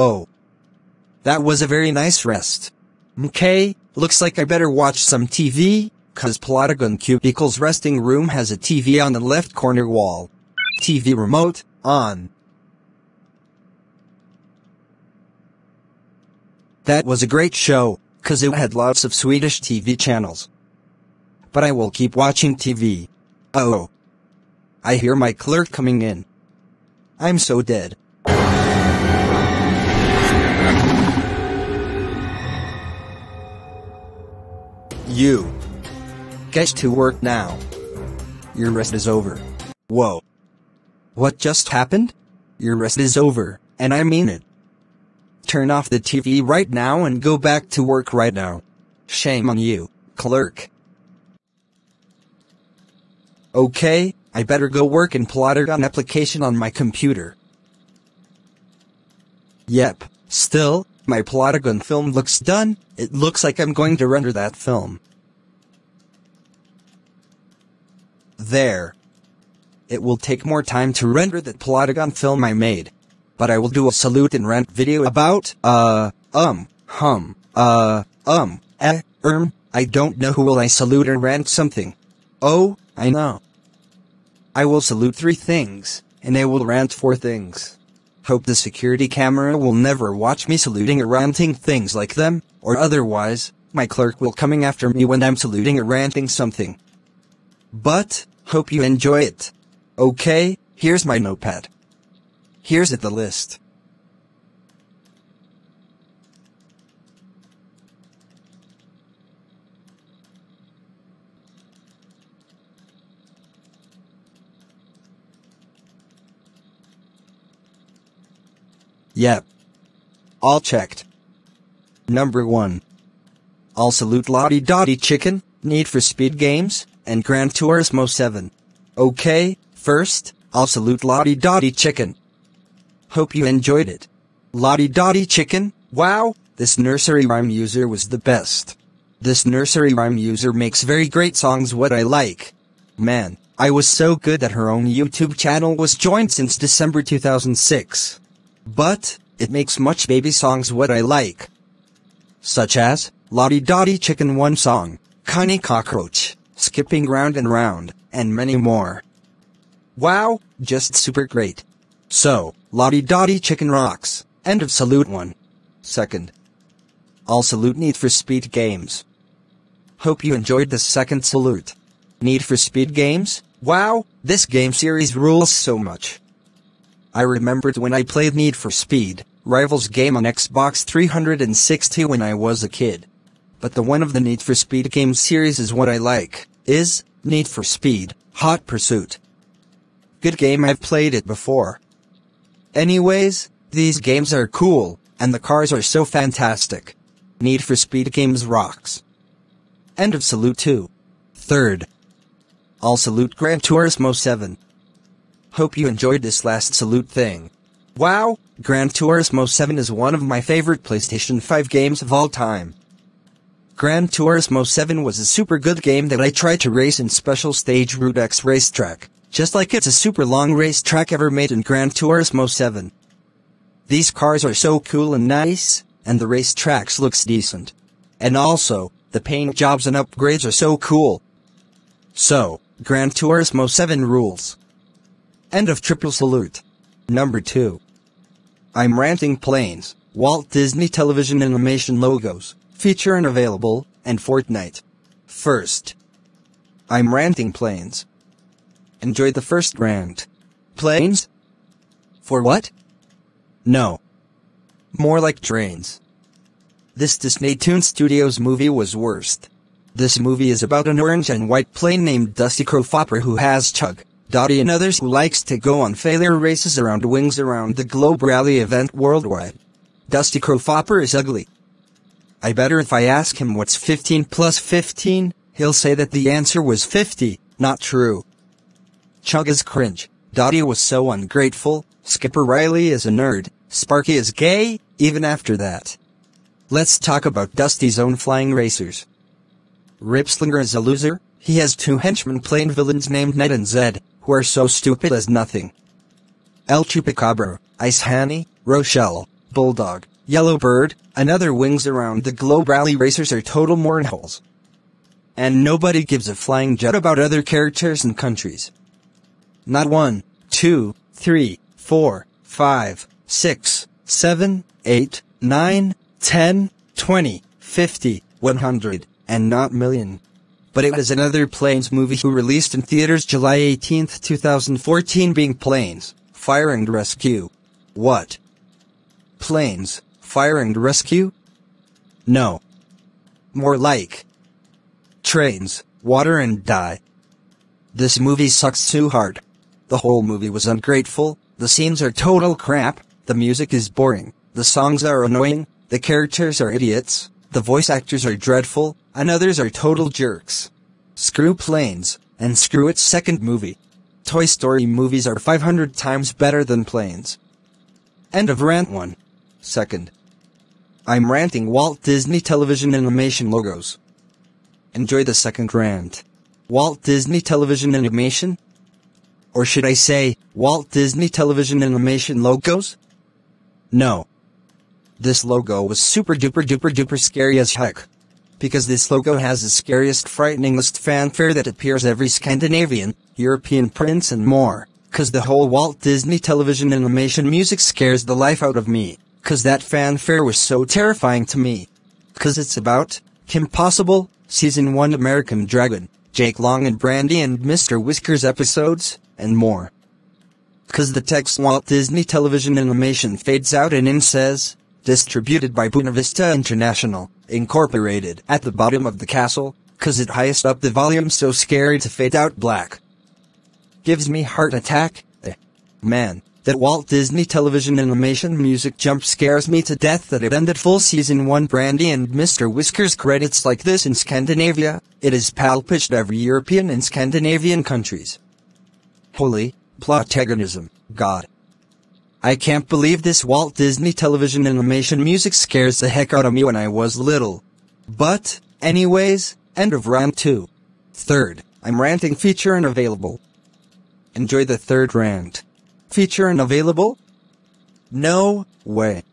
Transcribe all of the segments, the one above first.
Oh. That was a very nice rest. Mkay, looks like I better watch some TV, cause Plotagon Cubicle's resting room has a TV on the left corner wall. TV remote, on. That was a great show, cause it had lots of Swedish TV channels. But I will keep watching TV. Oh. I hear my clerk coming in. I'm so dead. You. Get to work now. Your rest is over. Whoa. What just happened? Your rest is over, and I mean it. Turn off the TV right now and go back to work right now. Shame on you, clerk. Okay, I better go work in an application on my computer. Yep, still, my Plotagon film looks done, it looks like I'm going to render that film. There. It will take more time to render that Plotagon film I made. But I will do a salute and rant video about, uh, um, hum, uh, um, eh, erm, I don't know who will I salute and rant something. Oh, I know. I will salute three things, and I will rant four things. Hope the security camera will never watch me saluting or ranting things like them, or otherwise, my clerk will coming after me when I'm saluting or ranting something. But, hope you enjoy it. Okay, here's my notepad. Here's it the list. Yep. All checked. Number 1. I'll salute Lottie Dottie Chicken, Need for Speed Games, and Gran Turismo 7. Okay, first, I'll salute Lottie Dottie Chicken. Hope you enjoyed it. Lottie Dottie Chicken, wow, this nursery rhyme user was the best. This nursery rhyme user makes very great songs what I like. Man, I was so good that her own YouTube channel was joined since December 2006. But, it makes much baby songs what I like. Such as, Lottie Dottie Chicken One Song, Connie Cockroach, Skipping Round and Round, and many more. Wow, just super great. So, Lottie Dottie Chicken rocks. End of salute one. Second. I'll salute Need for Speed Games. Hope you enjoyed the second salute. Need for Speed Games? Wow, this game series rules so much. I remembered when I played Need for Speed, Rivals game on Xbox 360 when I was a kid. But the one of the Need for Speed game series is what I like, is, Need for Speed, Hot Pursuit. Good game I've played it before. Anyways, these games are cool, and the cars are so fantastic. Need for Speed games rocks. End of salute 2. Third. I'll salute Gran Turismo 7. Hope you enjoyed this last salute thing. Wow, Gran Turismo 7 is one of my favorite PlayStation 5 games of all time. Gran Turismo 7 was a super good game that I tried to race in Special Stage Route X Racetrack, just like it's a super long racetrack ever made in Gran Turismo 7. These cars are so cool and nice, and the racetracks looks decent. And also, the paint jobs and upgrades are so cool. So, Gran Turismo 7 rules. End of triple salute. Number 2. I'm ranting planes, Walt Disney Television Animation logos, feature unavailable, and Fortnite. First. I'm ranting planes. Enjoy the first rant. Planes? For what? No. More like trains. This Disney Toon Studios movie was worst. This movie is about an orange and white plane named Dusty Crophopper who has Chug, Dottie and others who likes to go on failure races around wings around the globe rally event worldwide. Dusty Crophopper is ugly. I better if I ask him what's 15 plus 15, he'll say that the answer was 50, not true. Chug is cringe, Dottie was so ungrateful, Skipper Riley is a nerd, Sparky is gay, even after that. Let's talk about Dusty's own flying racers. Ripslinger is a loser, he has two henchmen playing villains named Ned and Zed, who are so stupid as nothing. El Chupacabra, Ishani, Rochelle, Bulldog, Yellow Bird, and other wings around the globe rally racers are total mournholes. And nobody gives a flying jet about other characters and countries. Not one, two, three, four, five, six, seven, eight, nine, ten, twenty, fifty, one hundred, and not million. But it was another Planes movie who released in theaters July 18, 2014 being Planes, Fire and Rescue. What? Planes, Fire and Rescue? No. More like trains, water and die. This movie sucks too hard. The whole movie was ungrateful, the scenes are total crap, the music is boring, the songs are annoying, the characters are idiots, the voice actors are dreadful, and others are total jerks. Screw planes, and screw its second movie. Toy Story movies are 500 times better than planes. End of rant 1. Second. I'm ranting Walt Disney Television Animation logos. Enjoy the second rant. Walt Disney Television Animation? Or should I say, Walt Disney Television Animation logos? No. This logo was super duper duper duper scary as heck. Because this logo has the scariest frighteningest fanfare that appears every Scandinavian, European prince and more. Cause the whole Walt Disney Television Animation music scares the life out of me. Cause that fanfare was so terrifying to me. Cause it's about Kim Possible, Season 1 American Dragon, Jake Long and Brandy and Mr. Whiskers episodes, and more. Cause the text Walt Disney Television Animation fades out and in says, distributed by Buena Vista International, Incorporated, at the bottom of the castle, cause it highest up the volume so scary to fade out black. Gives me heart attack, eh. Man, that Walt Disney Television Animation music jump scares me to death that it ended full season 1 Brandy and Mr. Whiskers credits like this in Scandinavia, it is palpaged every European and Scandinavian countries. Holy, protagonism, God. I can't believe this Walt Disney Television Animation music scares the heck out of me when I was little. But, anyways, end of round 2. Third, I'm ranting feature unavailable. Enjoy the third rant. Feature unavailable? No way.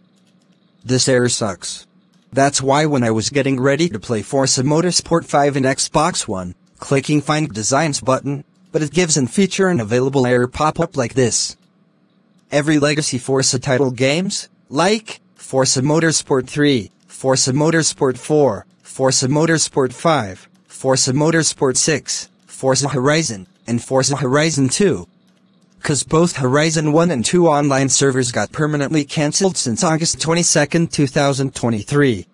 This error sucks. That's why when I was getting ready to play Forza Motorsport 5 in Xbox One, clicking Find Designs button, but it gives an feature unavailable error pop up like this. Every legacy Forza title games, like Forza Motorsport 3, Forza Motorsport 4, Forza Motorsport 5, Forza Motorsport 6, Forza Horizon, and Forza Horizon 2. Cause both Horizon 1 and 2 online servers got permanently cancelled since August 22, 2023.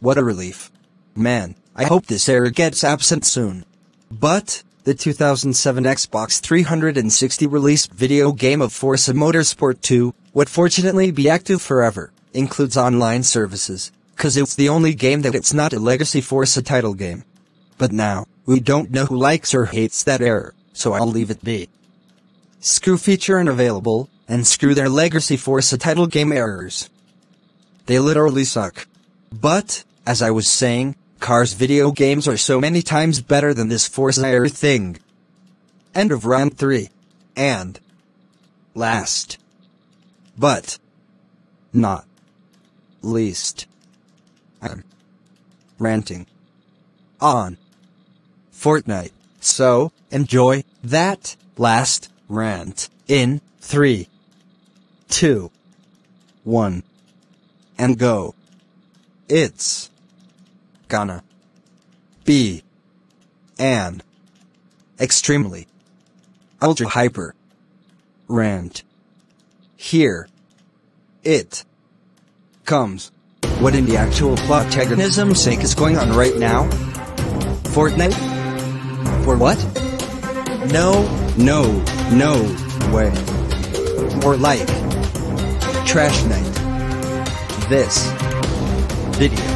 What a relief. Man, I hope this error gets absent soon. But, the 2007 Xbox 360 released video game of Forza Motorsport 2 would fortunately be active forever, includes online services, cause it's the only game that it's not a legacy Forza title game. But now, we don't know who likes or hates that error, so I'll leave it be. Screw feature unavailable, and screw their legacy Forza title game errors. They literally suck. But, as I was saying, Cars video games are so many times better than this Forza thing. End of round 3. And. Last. But. Not. Least. I'm. Ranting. On. Fortnite. So, enjoy that last rant in 3, 2, 1, and go. It's gonna be an extremely ultra hyper rant. Here it comes. What in the actual plot protagonism's sake is going on right now? Fortnite? For what? No, no, no way. More like Trash Night. This video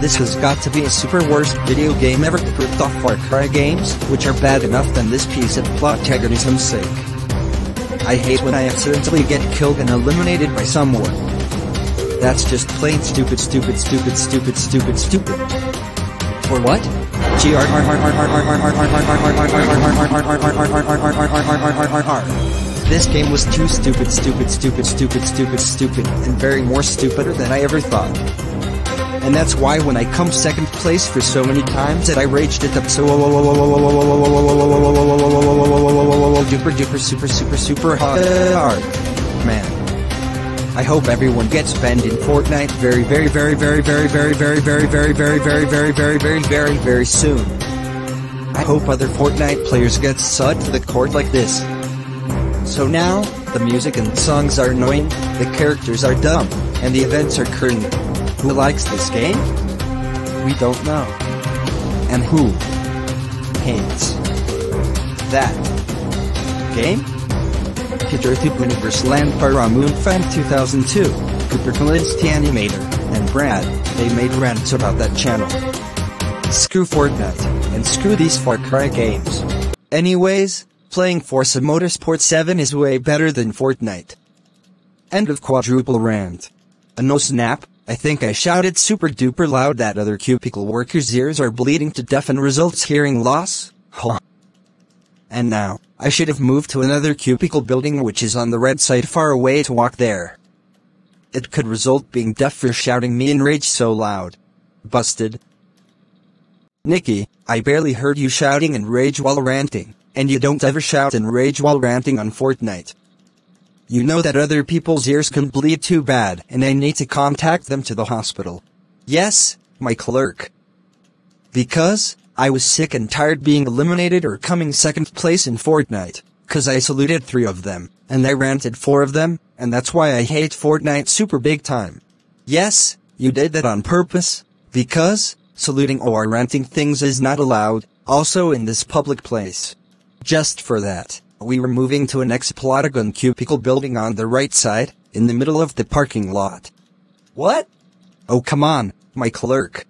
This has got to be a super worst video game ever ripped off Far Cry games, which are bad enough than this piece of plot antagonism's sake. I hate when I accidentally get killed and eliminated by someone. That's just plain stupid stupid stupid stupid stupid stupid. For what? This game was too stupid stupid stupid stupid stupid stupid and very more stupider than I ever thought. And that's why when I come second place for so many times that I raged it up so duper duper super super super hard. Man. I hope everyone gets banned in Fortnite very very very very very very very very very very very very very very very very soon. I hope other Fortnite players get sucked to the court like this. So now, the music and songs are annoying, the characters are dumb, and the events are cringe. Who likes this game? We don't know. And who hates that game? Peter Universe Land Paramoon Fan 2002, Cooper Kalinski Animator, and Brad, they made rants about that channel. Screw Fortnite, and screw these Far Cry games. Anyways, playing Forza Motorsport 7 is way better than Fortnite. End of quadruple rant. A no snap, I think I shouted super duper loud that other cubicle workers' ears are bleeding to death and results hearing loss? Huh. And now, I should have moved to another cubicle building which is on the red side far away to walk there. It could result being deaf for shouting me in rage so loud. Busted. Nikki, I barely heard you shouting in rage while ranting, and you don't ever shout in rage while ranting on Fortnite. You know that other people's ears can bleed too bad and I need to contact them to the hospital. Yes, my clerk. Because, I was sick and tired being eliminated or coming second place in Fortnite, cause I saluted three of them, and I ranted four of them, and that's why I hate Fortnite super big time. Yes, you did that on purpose, because, saluting or ranting things is not allowed, also in this public place. Just for that, we were moving to an Explotagon cubicle building on the right side, in the middle of the parking lot. What? Oh come on, my clerk.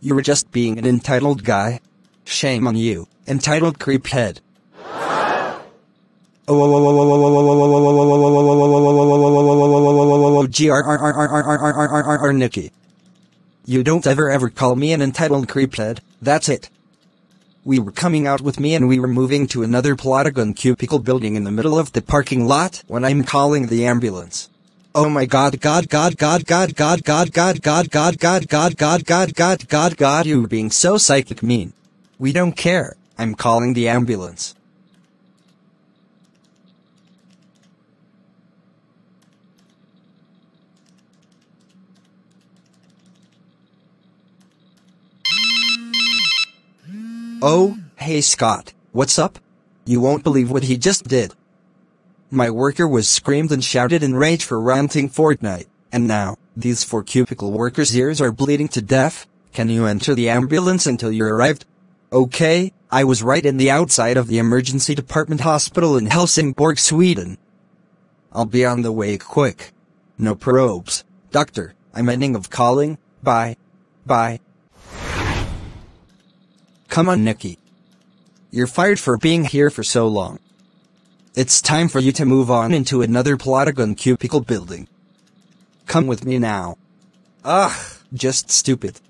You were just being an entitled guy. Shame on you, entitled creephead. Nikki. You don't ever ever call me an entitled creephead, that's it. We were coming out with me and we were moving to another Plotagon cubicle building in the middle of the parking lot when I'm calling the ambulance. Oh my god god god god god god god god god god god god god god god god god you being so psychic mean. We don't care. I'm calling the ambulance. Oh, hey Scott, what's up? You won't believe what he just did. My worker was screamed and shouted in rage for ranting Fortnite, and now, these four cubicle workers' ears are bleeding to death. Can you enter the ambulance until you arrived? Okay, I was right in the outside of the emergency department hospital in Helsingborg, Sweden. I'll be on the way quick. No probes. Doctor, I'm ending of calling. Bye. Bye. Come on, Nikki. You're fired for being here for so long. It's time for you to move on into another Plotagon cubicle building. Come with me now. Ugh, just stupid.